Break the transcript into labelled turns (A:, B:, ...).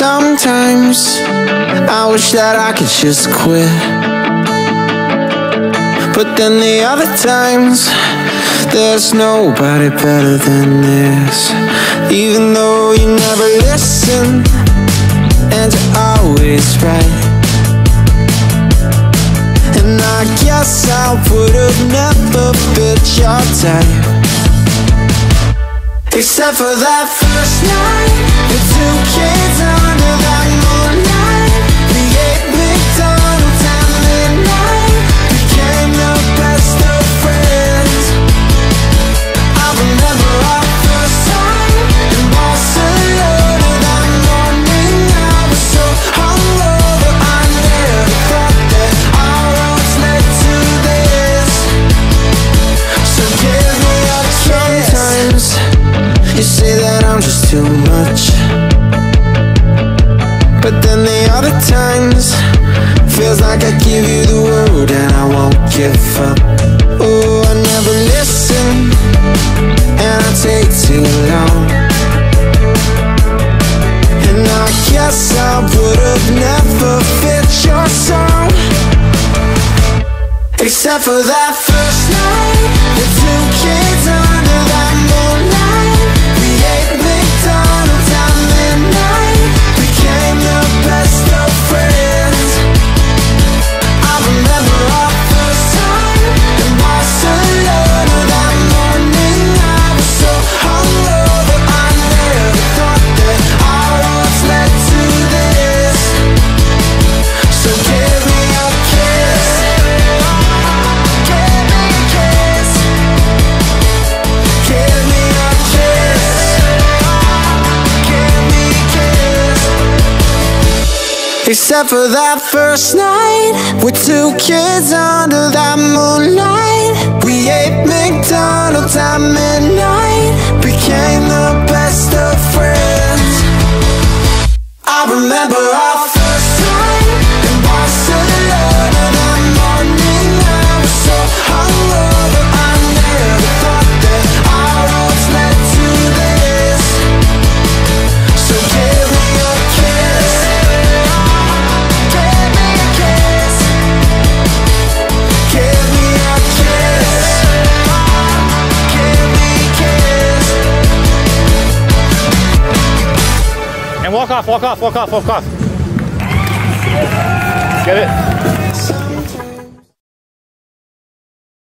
A: Sometimes I wish that I could just quit. But then the other times, there's nobody better than this. Even though you never listen, and you're always right. And I guess I would've never fit your type. Except for that first night with two kids that I'm just too much. But then the other times feels like I give you the world and I won't give up. Oh, I never listen and I take too long. And I guess I would've never fit your song. Except for that first night Except for that first night with two kids under that moonlight. We ate McDonald's at midnight. Became the best of friends. I remember our
B: walk off, walk off, walk off, walk off. Get it?